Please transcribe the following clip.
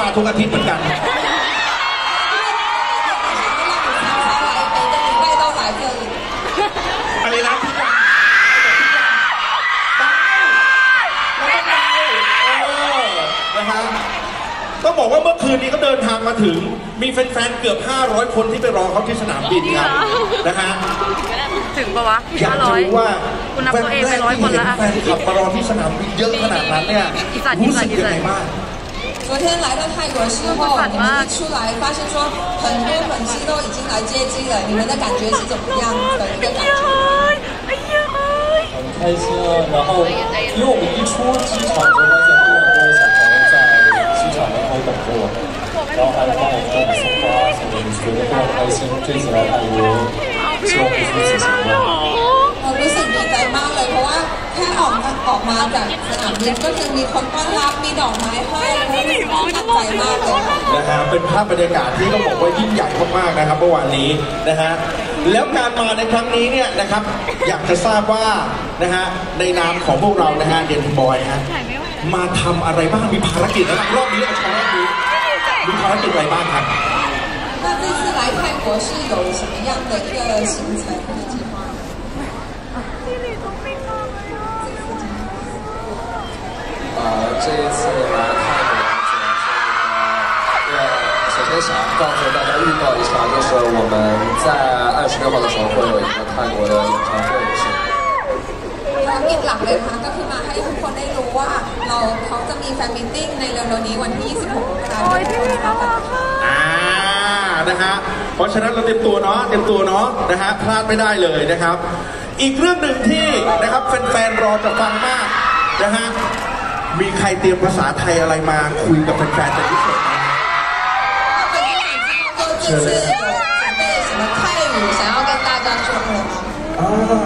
มาทุกอาทิตย์เหมือนกัน ไปต่อสายเลงอะไรนะไปแล้วก็ไปเออนะฮะต้องบอกว่าเมื่อคืนนี้เขาเดินทางมาถึง มีแฟนๆ เกือบ 500 คนที่ไปรอเขาที่สนามบินครับนะฮะ ถึงปะวะอยากจะรู้ว่าคุนัไปร้อยคนละแฟนแรกที่เห็นแฟนคลับมารอที่สนามบินเยอะขนาดนั้นเนี่ยรู้สัสึตกอียังไงบ้าง 昨天来到泰国的时候，你们一出来发现说很多粉丝都已经来接机了，你们的感觉是怎么样的一个感觉很？开心啊！然后，因为我们一出机场就发现非常多的小朋友在机场门口等着我们，然后还帮很多送花什么的，觉得非常开心。这次来泰国，希望不出 ออกมาออกมาจากสนามบินก็คือมีคนต้อนรับมีดอกไม้ให้รู้สึกประทับใจมากเลยค่ะ นะฮะเป็นภาพบรรยากาศที่ต้องบอกว่ายิ่งใหญ่มากๆนะครับเมื่อวานนี้นะฮะแล้วการมาในครั้งนี้เนี่ยนะครับอยากจะทราบว่านะฮะในนามของพวกเรานะฮะเดนบอยฮะมาทำอะไรบ้างมีภารกิจนะครับรอบนี้เอาเฉพาะรอบนี้มีภารกิจอะไรบ้างครับ 那这次来泰国是有什么样的一个行程或者计划？ 这一次来泰国主要是呃，首先想要告诉大家预告一下，就是我们在二十六号的时候会有一个泰国的演唱会是。 ภารกิจหลักเลยค่ะก็คือมาให้ทุกคนได้รู้ว่าเราเขาจะมีแฟนมิทติ้งในเร็วๆนี้วันที่ 26มกราคมนะคะ อ่านะฮะเพราะฉะนั้นเราเตรียมตัวเนาะเตรียมตัวเนาะนะฮะพลาดไม่ได้เลยนะครับ อีกเรื่องหนึ่งที่นะครับแฟนๆรอจะฟังมากนะฮะ มีใครเตรียมภาษาไทยอะไรมาคุยกับแฟนๆเป็นพิเศษไหม 那本身想知道说这次有准备什么泰语想要跟大家说的吗？